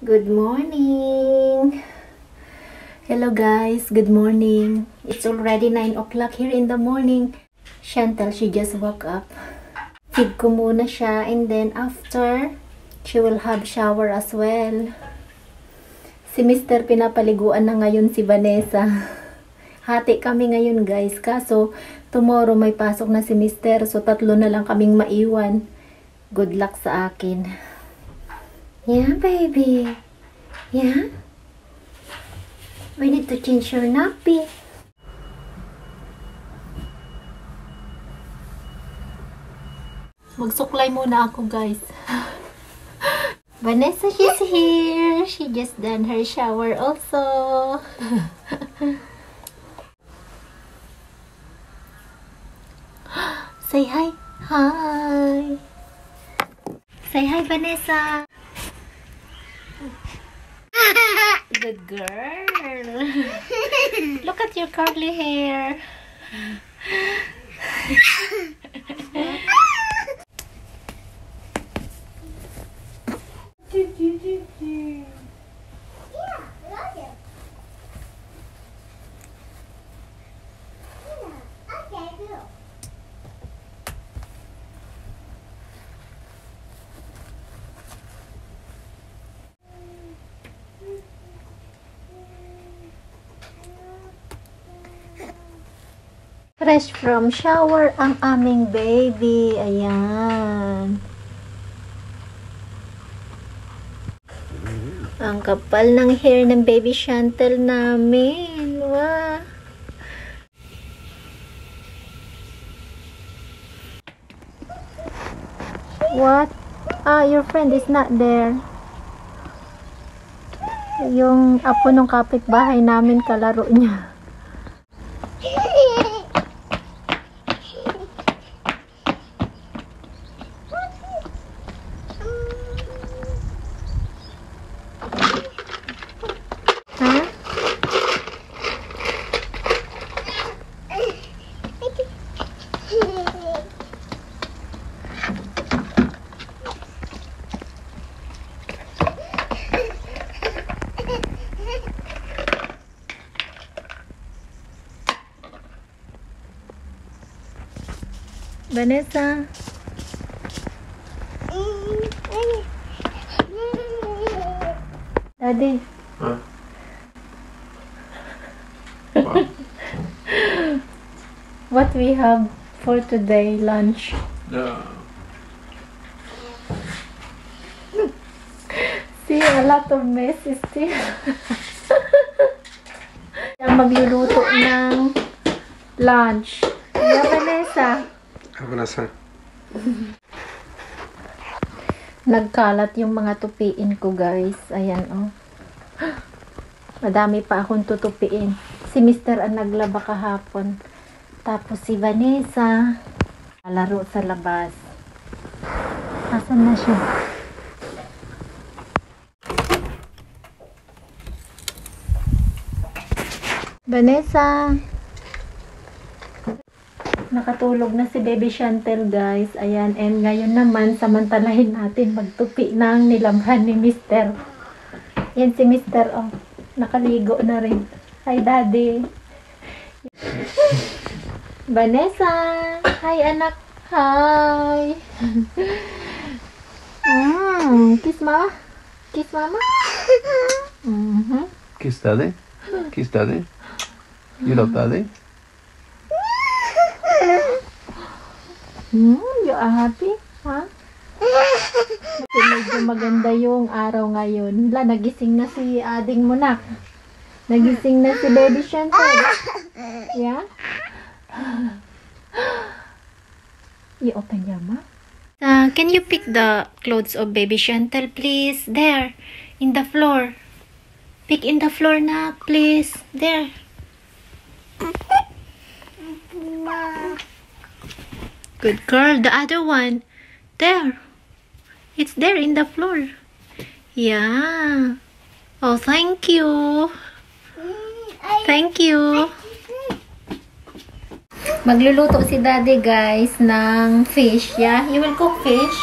Good morning! Hello guys, good morning. It's already 9 o'clock here in the morning. Chantal, she just woke up. Feed ko muna siya and then after, she will have shower as well. Si Mr. pinapaliguan na ngayon si Vanessa. Hati kami ngayon guys, kaso tomorrow may pasok na si Mr. So tatlo na lang kaming maiwan. Good luck sa akin. Yeah, baby. Yeah? We need to change your nappy. Magsuklay muna ako, guys. Vanessa, she's here. She just done her shower also. Say hi. Hi. Say hi, Vanessa. Good girl. Look at your curly hair. Fresh from shower ang aming baby. Ayan. Ang kapal ng hair ng baby Chantel namin. Wow. What? Ah, your friend is not there. Yung apo ng kapitbahay namin kalaro niya. Ha? Vanessa. Daddy. Huh? What we have for today lunch? No. See, a lot of mess still. Magluluto ng lunch. Yeah, Vanessa. Vanessa. Nagkalat yung mga tupiin ko, guys. Ayan, oh. Madami pa akong tutupiin. Si Mr. ang naglaba kahapon. Tapos si Vanessa. Laro sa labas. Asan na siya? Vanessa! Nakatulog na si Baby Chantel, guys. Ayan, and ngayon naman, samantalahin natin magtupi ng nilamhan ni Mister. Yan si Mister, oh. Nakaligo na rin. Hi, Daddy. Vanessa! Hi, anak. Hi! mm, kiss mama. Kiss mama. Mhm. Kiss daddy. Kiss daddy. You love daddy. Hmm, you are happy? Ha? Kasi medyo maganda yung araw ngayon. Wala, nagising na si ading mo na. Nagising na si baby Chantal. Yeah? You open your mouth. Uh, can you pick the clothes of baby Chantal, please? There, in the floor. Pick in the floor na, please. There. Good girl. The other one. There. It's there in the floor. Yeah. Oh, thank you. Thank you. Magluluto si daddy guys ng fish. Yeah? You will cook fish?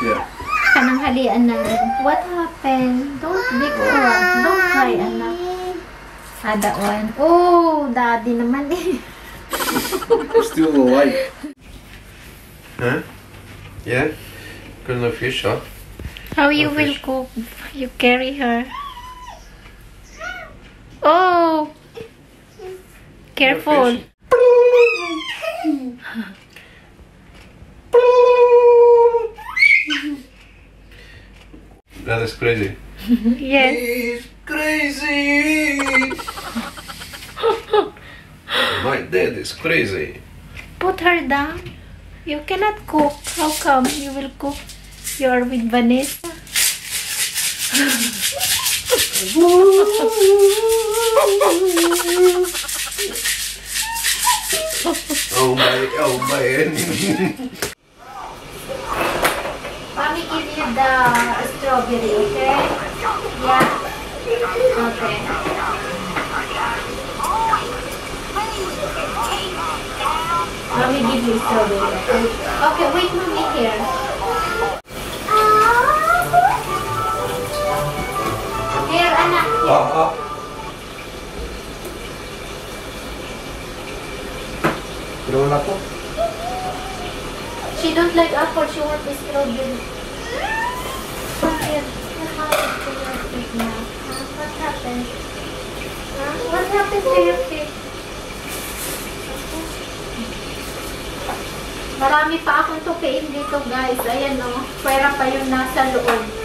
Yeah. Kanang halian na. What happened? Don't Ah, that one. Oh, daddy naman eh. Still alive. Huh? Yeah? Got no fish, huh? How you Oh, will fish. cook? You carry her. Oh! Careful. That is crazy. Yes. He's crazy! My dad is crazy. Put her down. You cannot cook. How come you will cook? You are with Vanessa. Oh my, oh man. Mommy give you the strawberry, okay? Yeah? Okay. Mommy give you strawberry, okay? Okay, wait, mommy here. Here, anak. ah, ah. Pero wala po. She don't like apple, she want the strawberry. Here, what happened to your feet now? Huh? What happened? Huh? What happened to your feet? Marami pa akong tupiin dito guys. Ayan o. Pwera pa yung nasa loob.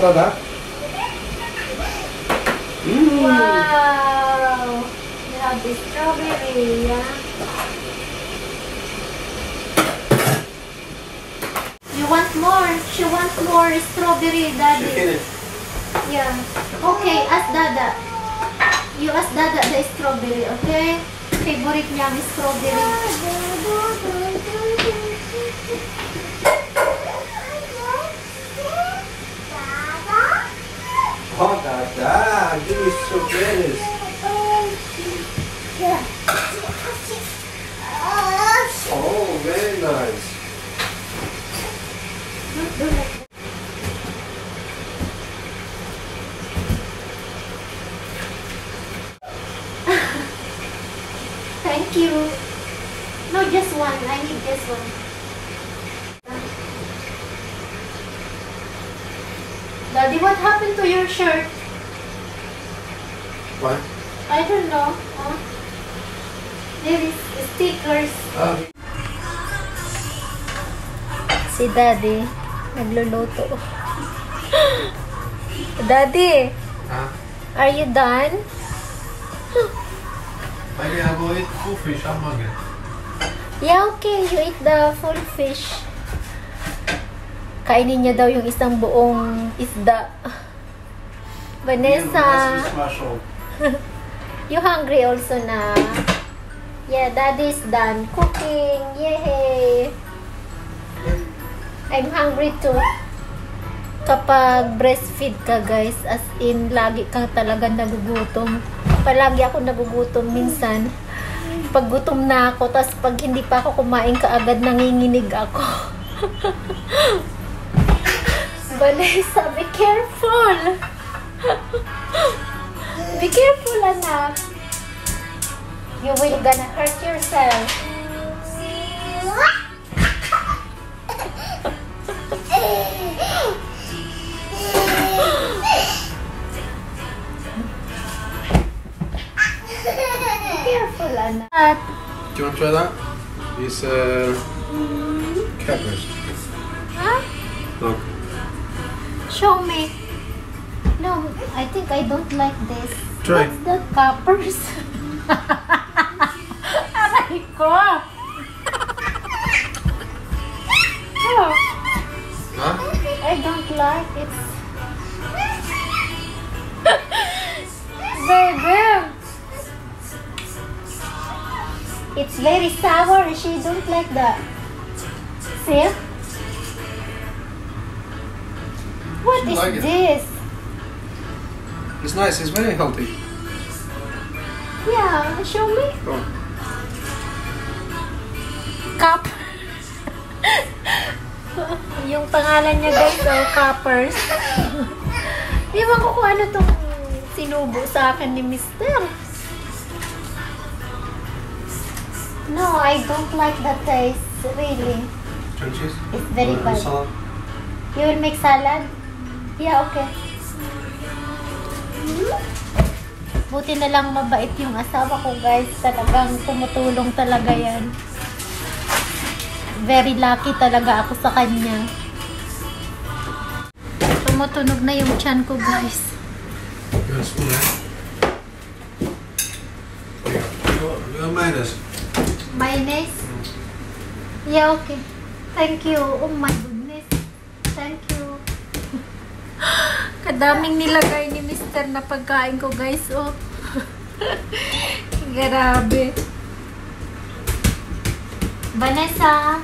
Na? Mm. Wow! The strawberry, yeah? You want more? She wants more strawberry, daddy. Yeah. Okay, ask Dada. You ask Dada the strawberry, okay? Favorite niya ang strawberry. Oh, Dada, Daddy, what happened to your shirt? What? I don't know. Huh? There is stickers. Ah, Si Daddy, nagluluto. Daddy, ah. are you done? I will eat full fish. I'm hungry. Yeah, okay. You eat the full fish. Kainin niya daw yung isang buong isda. Vanessa, you hungry also na? Yeah, daddy's done cooking. Yay! I'm hungry too. Kapag breastfeed ka guys, as in, lagi kang talaga nagugutom. Palagi ako nagugutom minsan. Pag gutom na ako, tas pag hindi pa ako kumain kaagad, nanginginig ako. Vanessa, be careful! be careful, anak. You will gonna hurt yourself. Be careful, anak. Do you want to try that? These uh, peppers. huh? Look. Show me. No, I think I don't like this. Try. What's the coppers? Aray ko! Oh, Huh? I don't like it. Baby! It's very sour. And she don't like that. See? What is like it. this? It's nice. It's very healthy. Yeah, show me. Go. Cup. yung pangalan niya guys, so Cuppers. Ewan ko kung ano tong sinubo sa akin ni Mister. No, I don't like the taste, really. Can cheese? It's very bad. You will make salad? Yeah, okay. Buti na lang mabait yung asawa ko, guys. Talagang tumutulong talaga yan. Very lucky talaga ako sa kanya. Tumutunog na yung chan ko, guys. You want a spoon? There you go. You want mayonnaise? Mayonnaise? Yeah, okay. Thank you. Oh my goodness. Thank you. Kadaming nilagay ni Mr. na pagkain ko, guys. Oh. Grabe. Vanessa,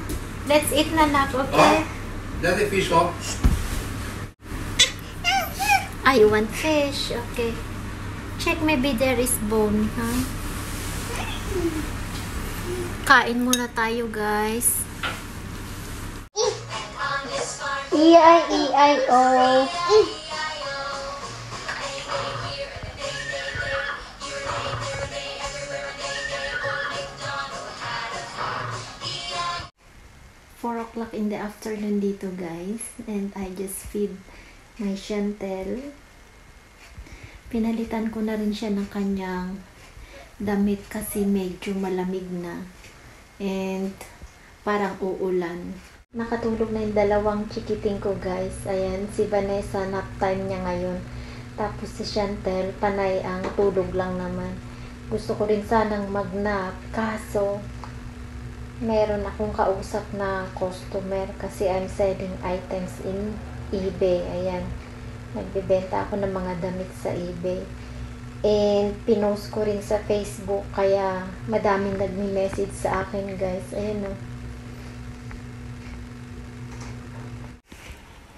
let's eat na na, okay? Daddy fish. Ah, you want fish? Okay. Check maybe there is bone, ha? Kain muna tayo, guys. E-I-E-I-O. Four o'clock in the afternoon dito, guys. And I just feed my Chantel. Pinalitan ko na rin siya ng kanyang damit kasi medyo malamig na. And parang uulan. Nakatulog na yung dalawang chikiting ko guys. Ayan, si Vanessa nap time niya ngayon. Tapos si Chantel, panay ang tulog lang naman. Gusto ko rin sanang mag-nap. Kaso, meron akong kausap na customer kasi I'm selling items in eBay. Ayan. Nagbebenta ako ng mga damit sa eBay. And pinost ko rin sa Facebook kaya madaming nagme-message sa akin guys. Ayan o.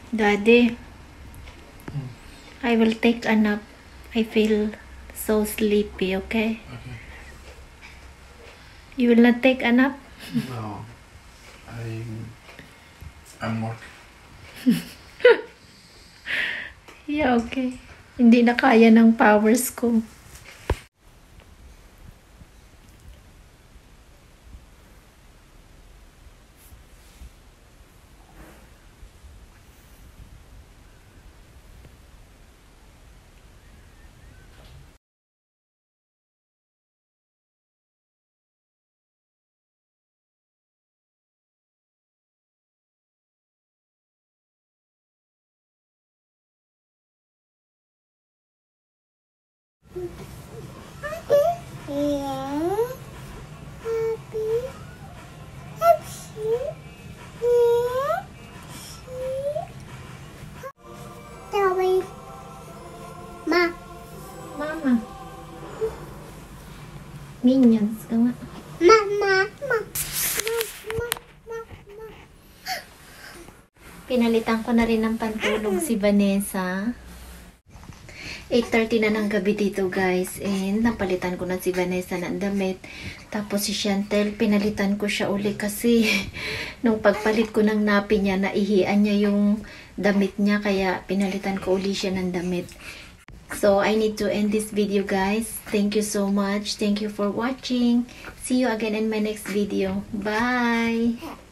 Daddy, I will take a nap. I feel so sleepy, okay? Okay. You will not take a nap? No. I, I'm work. Yeah, okay. Hindi na kaya ng powers ko. Ma, Mama. Minions ka nga. ma, ma, ma, ma, ma, ma, ma. Pinalitan ko na rin ng pantulog si Vanessa. 8.30 na ng gabi dito guys. And napalitan ko na si Vanessa ng damit. Tapos si Chantel, pinalitan ko siya uli kasi nung pagpalit ko ng napi niya, naihian niya yung damit niya. Kaya pinalitan ko uli siya ng damit. So, I need to end this video guys. Thank you so much. Thank you for watching. See you again in my next video. Bye!